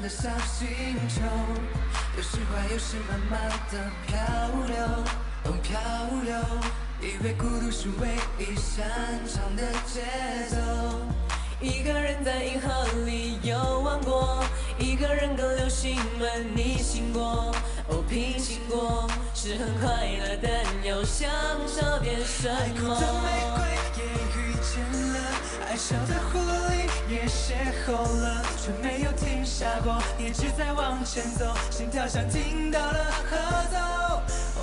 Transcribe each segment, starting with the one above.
的小星球，有时快，有时慢慢的漂流，哦漂流，以为孤独是唯一擅长的节奏。一个人在银河里游玩过，一个人跟流星们逆行过，哦平行过，是很快乐，但又想少点什么。爱笑的狐狸也邂逅了，却没有停下过，一直在往前走，心跳像听到了合奏。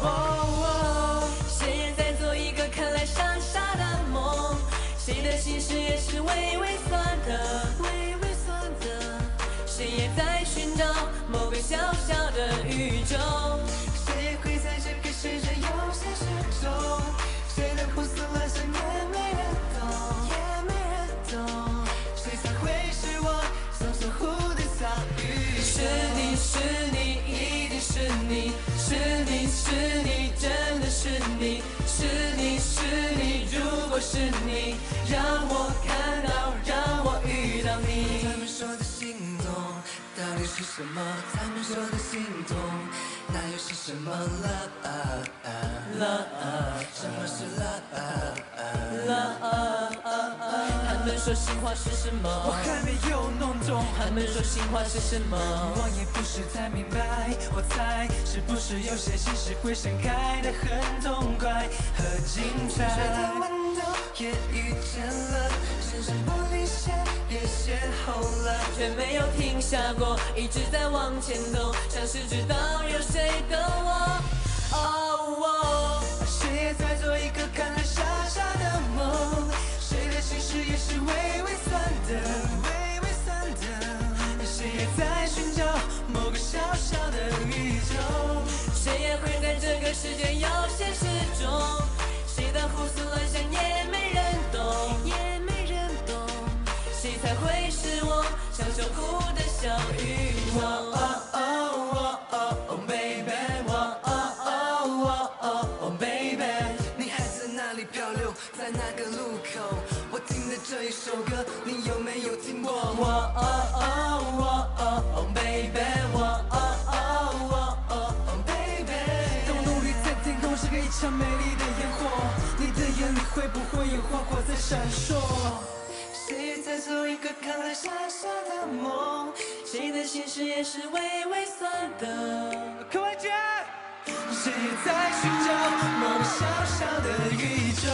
哦哦谁也在做一个看来傻傻的梦，谁的心事也是微微酸的，微微酸的。谁也在寻找某个小小的宇宙。什么？他们说的心痛，那又是什么 love love？？什么是 love love？？他们说心话是什么我？还没有弄懂。他们说心话是什么？我也不是太明白，我猜是不是有些心事会盛开的很痛快和精彩？也遇见了，深深玻璃鞋也邂逅了。却没有停下过，一直在往前走，像是知道有谁等我。哦哦，谁也在做一个看来傻傻的梦，谁的心事也是微微酸的，微微酸的。谁也在寻找某个小小的宇宙。谁也会在这个世界有些失重，谁的胡思乱想也你是我想守护的小宇宙？哦哦哦哦，baby，哦哦哦哦哦，baby，你还在哪里漂流？在哪个路口？我听的这一首歌，你有没有听过？哦哦哦哦哦哦，baby，哦哦哦哦哦哦，baby，当我努力在天空是个一场美丽的烟火，你的眼里会不会有花火在闪烁？做一个看来傻傻的梦？谁的心事也是微微酸的。柯文杰，谁也在寻找某个小小的宇宙？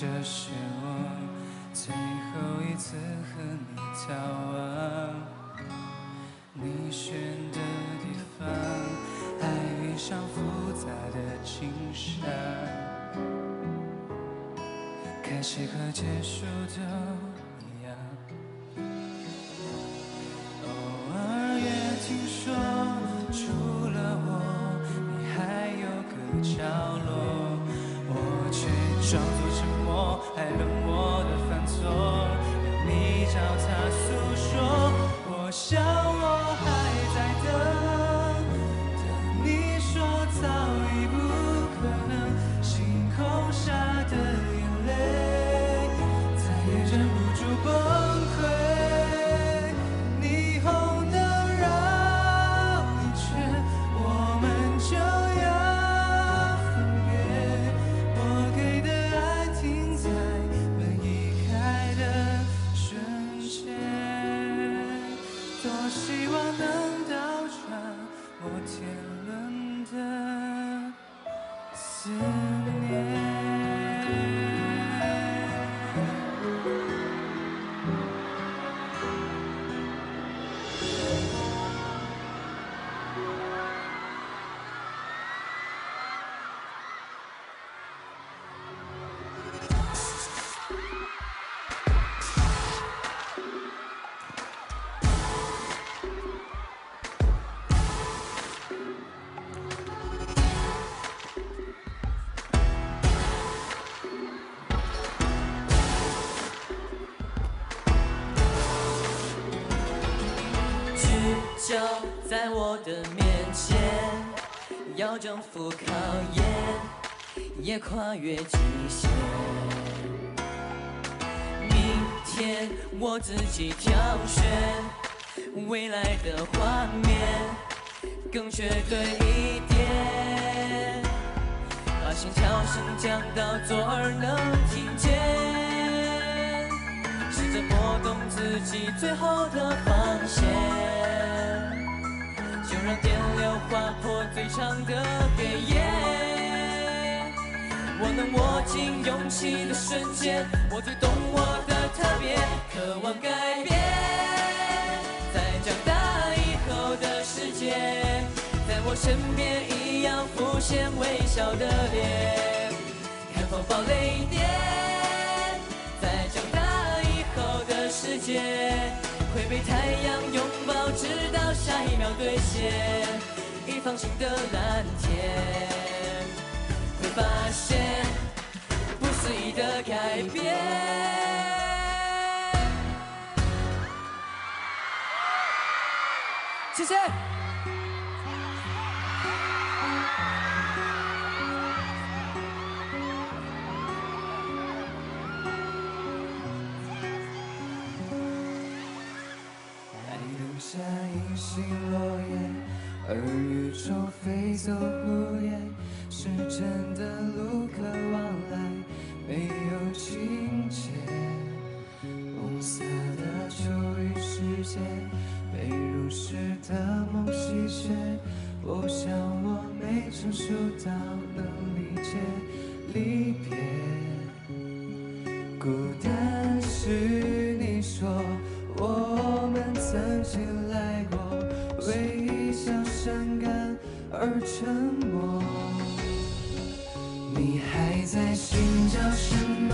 这是我最后一次和你交往。你选的地方，爱遇上复杂的景象，开始和结束都征服考验，也跨越极限。明天我自己挑选未来的画面，更绝对一点，把心跳声降到左耳能听见。试着拨动自己最后的防线，让电流划破最长的黑夜。我能握紧勇气的瞬间，我最懂我的特别，渴望改变。在长大以后的世界，在我身边一样浮现微笑的脸，看风暴雷电。在长大以后的世界，会被太阳拥抱，直到下一秒兑现。一方新的蓝天，会发现不思议的改变。谢谢。下隐形落叶，而宇宙飞走蝴蝶。时针的路可往来，没有情节。红色的秋雨世界，被如诗的梦稀缺。我想我没成熟到能理解离别。孤单在寻找什么？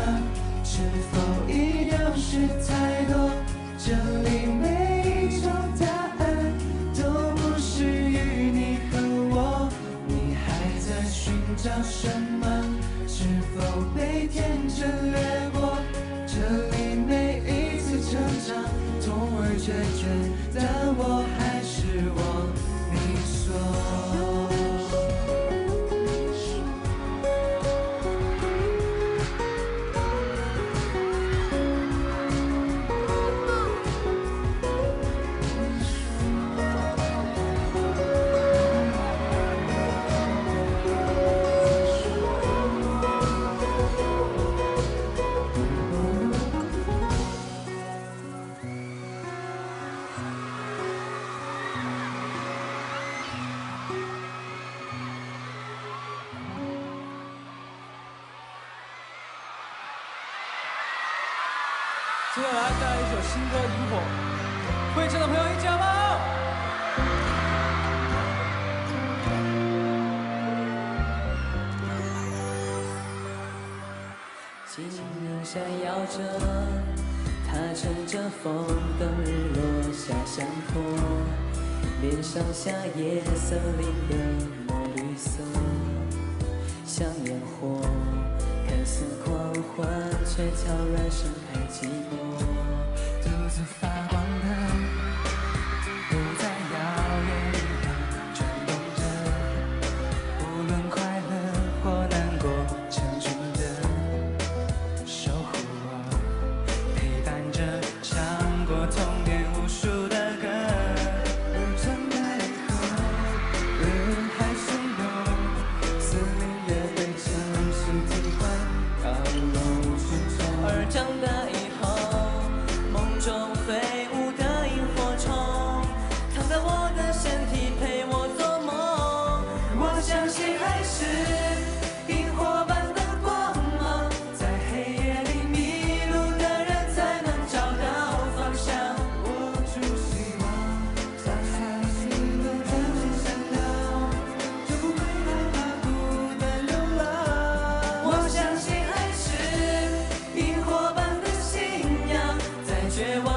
是否已丢失太多？这里每一种答案都不是于你和我。你还在寻找什么？是否被天真掠过？这里每一次成长，痛而决绝，但我还新歌《萤火》，会唱的朋友一起好吗？金灯闪耀着，它乘着风，等日落下山坡，脸上夏夜森林的墨绿色，像烟火，看似狂欢却悄然盛开寂寞。绝望。